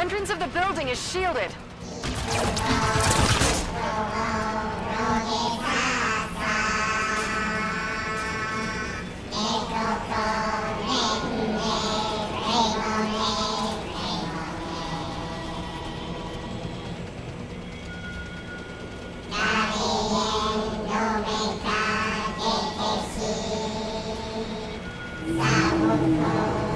Entrance of the building is shielded. Oh,